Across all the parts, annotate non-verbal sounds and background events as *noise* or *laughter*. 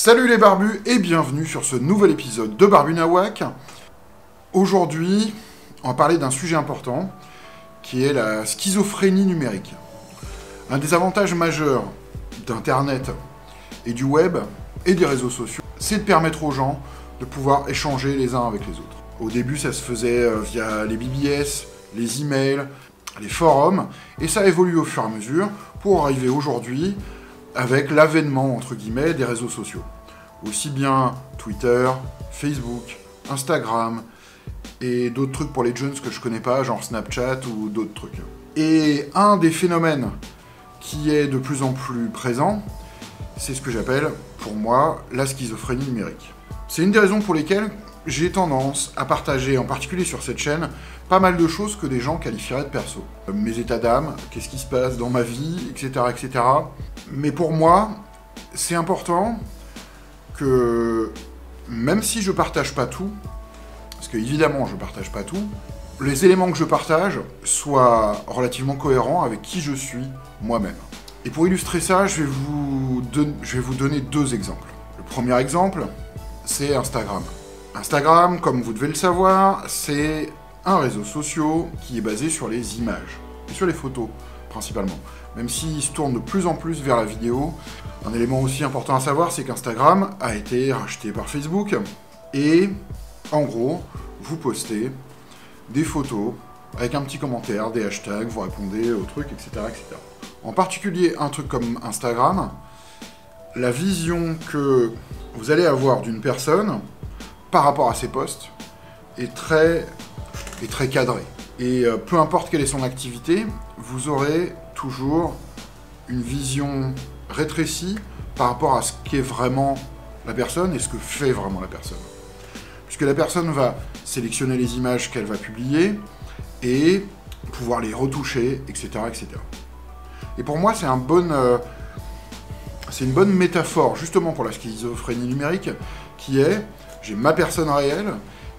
Salut les barbus et bienvenue sur ce nouvel épisode de Barbu Nawak. Aujourd'hui, on va parler d'un sujet important qui est la schizophrénie numérique. Un des avantages majeurs d'Internet et du web et des réseaux sociaux, c'est de permettre aux gens de pouvoir échanger les uns avec les autres. Au début, ça se faisait euh, via les BBS, les emails, les forums, et ça évolue au fur et à mesure pour arriver aujourd'hui avec l'avènement, entre guillemets, des réseaux sociaux. Aussi bien Twitter, Facebook, Instagram, et d'autres trucs pour les jeunes que je connais pas, genre Snapchat ou d'autres trucs. Et un des phénomènes qui est de plus en plus présent, c'est ce que j'appelle, pour moi, la schizophrénie numérique. C'est une des raisons pour lesquelles j'ai tendance à partager, en particulier sur cette chaîne, pas mal de choses que des gens qualifieraient de perso. Mes états d'âme, qu'est-ce qui se passe dans ma vie, etc. etc. Mais pour moi, c'est important que, même si je partage pas tout, parce que évidemment je partage pas tout, les éléments que je partage soient relativement cohérents avec qui je suis moi-même. Et pour illustrer ça, je vais, vous je vais vous donner deux exemples. Le premier exemple, c'est Instagram. Instagram, comme vous devez le savoir, c'est un réseau social qui est basé sur les images et sur les photos principalement. Même s'il se tourne de plus en plus vers la vidéo, un élément aussi important à savoir, c'est qu'Instagram a été racheté par Facebook et en gros, vous postez des photos avec un petit commentaire, des hashtags, vous répondez aux trucs, etc., etc. En particulier, un truc comme Instagram, la vision que vous allez avoir d'une personne par rapport à ses posts est très, est très cadrée. Et euh, peu importe quelle est son activité, vous aurez toujours une vision rétrécie par rapport à ce qu'est vraiment la personne et ce que fait vraiment la personne. Puisque la personne va sélectionner les images qu'elle va publier et pouvoir les retoucher, etc. etc. Et pour moi, c'est un bon, euh, c'est une bonne métaphore justement pour la schizophrénie numérique qui est j'ai ma personne réelle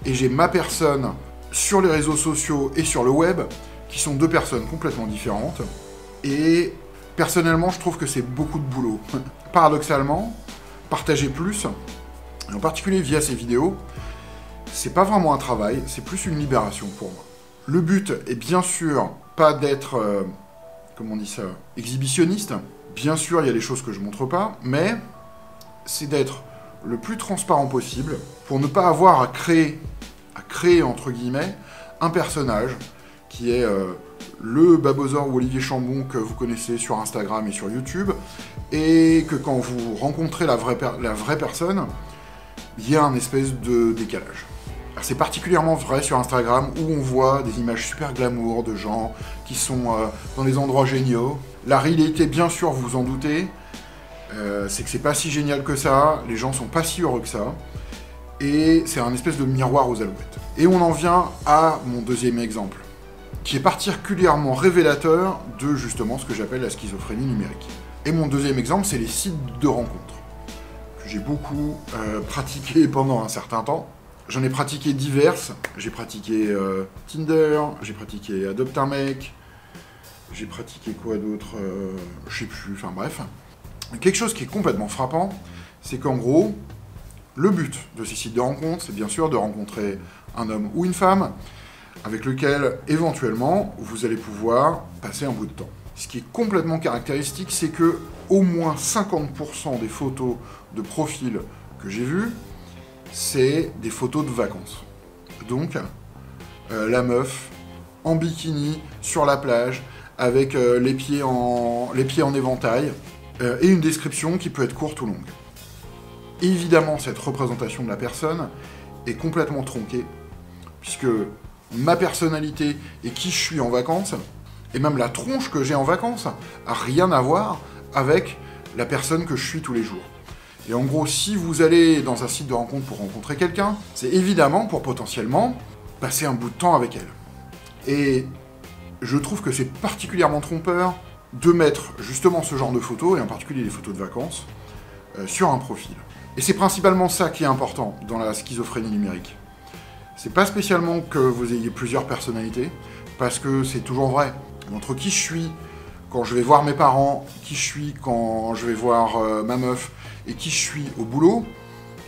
et j'ai ma personne sur les réseaux sociaux et sur le web qui sont deux personnes complètement différentes. Et personnellement, je trouve que c'est beaucoup de boulot. *laughs* Paradoxalement, partager plus, en particulier via ces vidéos, c'est pas vraiment un travail, c'est plus une libération pour moi. Le but est bien sûr pas d'être, euh, comment on dit ça, exhibitionniste. Bien sûr, il y a des choses que je montre pas, mais c'est d'être le plus transparent possible pour ne pas avoir à créer, à créer entre guillemets, un personnage qui est euh, le Babozor ou Olivier Chambon que vous connaissez sur Instagram et sur YouTube, et que quand vous rencontrez la vraie, personne, il y a un espèce de décalage. C'est particulièrement vrai sur Instagram où on voit des images super glamour de gens qui sont euh, dans des endroits géniaux. La réalité, bien sûr, vous en doutez, euh, c'est que c'est pas si génial que ça, les gens sont pas si heureux que ça, et c'est un espèce de miroir aux alouettes. Et on en vient à mon deuxième exemple, qui est particulièrement révélateur de justement ce que j'appelle la schizophrénie numérique. Et mon deuxième exemple, c'est les sites de rencontres, que j'ai beaucoup euh, pratiqué *laughs* pendant un certain temps. J'en ai pratiqué diverses. J'ai pratiqué euh, Tinder, j'ai pratiqué Adopt un mec, j'ai pratiqué quoi d'autre Je sais plus, enfin bref. Quelque chose qui est complètement frappant, c'est qu'en gros, le but de ces sites de rencontres, c'est bien sûr de rencontrer un homme ou une femme avec lequel éventuellement vous allez pouvoir passer un bout de temps. Ce qui est complètement caractéristique, c'est que au moins 50% des photos de profil que j'ai vues c'est des photos de vacances. Donc, euh, la meuf en bikini sur la plage avec euh, les pieds en éventail euh, et une description qui peut être courte ou longue. Évidemment, cette représentation de la personne est complètement tronquée, puisque ma personnalité et qui je suis en vacances, et même la tronche que j'ai en vacances, a rien à voir avec la personne que je suis tous les jours. Et en gros, si vous allez dans un site de rencontre pour rencontrer quelqu'un, c'est évidemment pour potentiellement passer un bout de temps avec elle. Et je trouve que c'est particulièrement trompeur de mettre justement ce genre de photos, et en particulier les photos de vacances, euh, sur un profil. Et c'est principalement ça qui est important dans la schizophrénie numérique. C'est pas spécialement que vous ayez plusieurs personnalités, parce que c'est toujours vrai. Entre qui je suis quand je vais voir mes parents, qui je suis quand je vais voir euh, ma meuf, et qui je suis au boulot,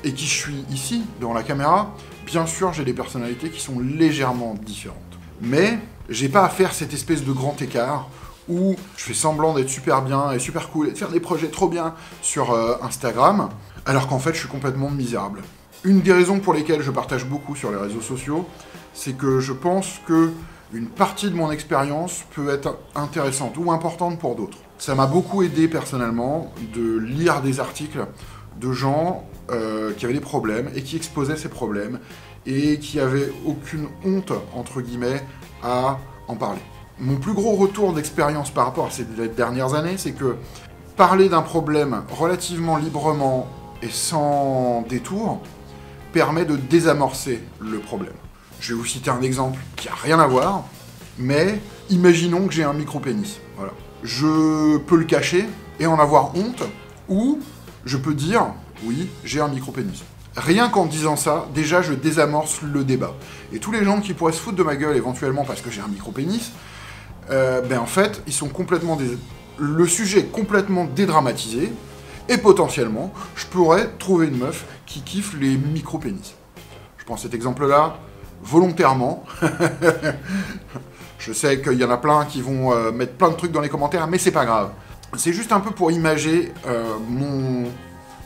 et qui je suis ici, devant la caméra, bien sûr, j'ai des personnalités qui sont légèrement différentes. Mais j'ai pas à faire cette espèce de grand écart où je fais semblant d'être super bien et super cool et de faire des projets trop bien sur euh, Instagram, alors qu'en fait, je suis complètement misérable. Une des raisons pour lesquelles je partage beaucoup sur les réseaux sociaux, c'est que je pense que une partie de mon expérience peut être intéressante ou importante pour d'autres. Ça m'a beaucoup aidé personnellement de lire des articles de gens euh, qui avaient des problèmes et qui exposaient ces problèmes et qui avaient aucune honte, entre guillemets, à en parler. Mon plus gros retour d'expérience par rapport à ces dernières années, c'est que parler d'un problème relativement librement et sans détour permet de désamorcer le problème. Je vais vous citer un exemple qui a rien à voir, mais imaginons que j'ai un micro-pénis. Voilà. Je peux le cacher et en avoir honte, ou je peux dire oui, j'ai un micro-pénis. Rien qu'en disant ça, déjà je désamorce le débat. Et tous les gens qui pourraient se foutre de ma gueule éventuellement parce que j'ai un micro-pénis, euh, ben en fait, ils sont complètement le sujet est complètement dédramatisé et potentiellement, je pourrais trouver une meuf qui kiffe les micro-pénis. Je prends cet exemple-là volontairement. *laughs* je sais qu'il y en a plein qui vont euh, mettre plein de trucs dans les commentaires, mais c'est pas grave. C'est juste un peu pour imager euh, mon,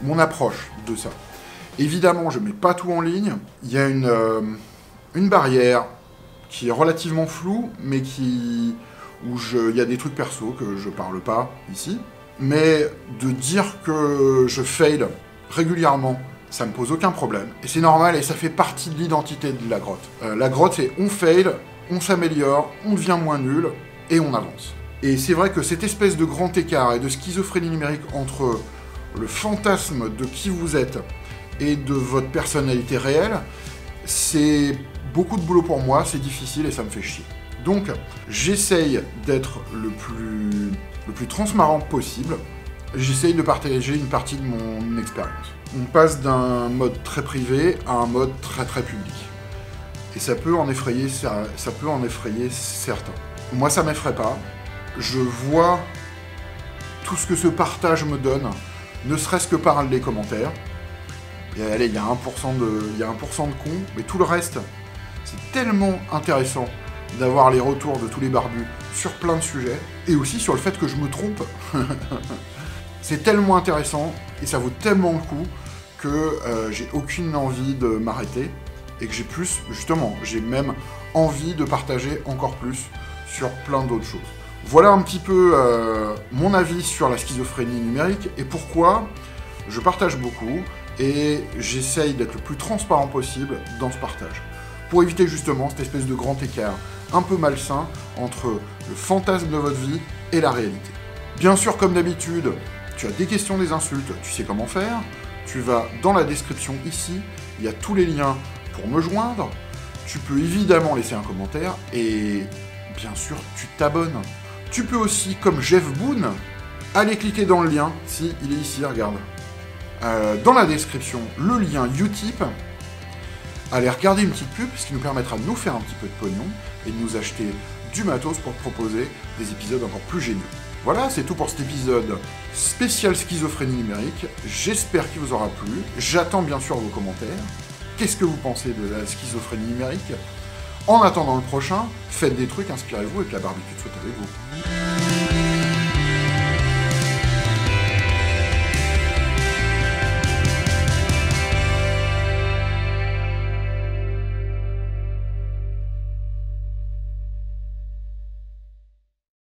mon approche de ça. Évidemment, je mets pas tout en ligne. Il y a une, une barrière qui est relativement floue, mais qui où il y a des trucs perso que je parle pas ici. Mais de dire que je fail régulièrement, ça me pose aucun problème. Et c'est normal et ça fait partie de l'identité de la grotte. Euh, la grotte, c'est on fail, on s'améliore, on devient moins nul et on avance. Et c'est vrai que cette espèce de grand écart et de schizophrénie numérique entre le fantasme de qui vous êtes et de votre personnalité réelle, c'est beaucoup de boulot pour moi, c'est difficile et ça me fait chier. Donc, j'essaye d'être le plus, le plus transparent possible. J'essaye de partager une partie de mon expérience. On passe d'un mode très privé à un mode très très public. Et ça peut en effrayer, ça, peut en effrayer certains. Moi, ça m'effraie pas. Je vois tout ce que ce partage me donne, ne serait-ce que par les commentaires. Et allez, il y a 1% de, il y a 1% de cons, mais tout le reste, c'est tellement intéressant d'avoir les retours de tous les barbus sur plein de sujets, et aussi sur le fait que je me trompe. *laughs* c'est tellement intéressant, et ça vaut tellement le coup, que euh, j'ai aucune envie de m'arrêter, et que j'ai plus, justement, j'ai même envie de partager encore plus sur plein d'autres choses. Voilà un petit peu euh, mon avis sur la schizophrénie numérique, et pourquoi je partage beaucoup, et j'essaye d'être le plus transparent possible dans ce partage pour éviter justement cette espèce de grand écart un peu malsain entre le fantasme de votre vie et la réalité. Bien sûr, comme d'habitude, tu as des questions, des insultes, tu sais comment faire. Tu vas dans la description ici, il y a tous les liens pour me joindre. Tu peux évidemment laisser un commentaire et bien sûr, tu t'abonnes. Tu peux aussi, comme Jeff Boone, aller cliquer dans le lien, si il est ici, regarde. Euh, dans la description, le lien Utip allez regarder une petite pub, ce qui nous permettra de nous faire un petit peu de pognon et de nous acheter du matos pour proposer des épisodes encore plus géniaux. Voilà, c'est tout pour cet épisode spécial schizophrénie numérique. J'espère qu'il vous aura plu. J'attends bien sûr vos commentaires. Qu'est-ce que vous pensez de la schizophrénie numérique? En attendant le prochain, faites des trucs, inspirez-vous et que la barbecue soit avec vous.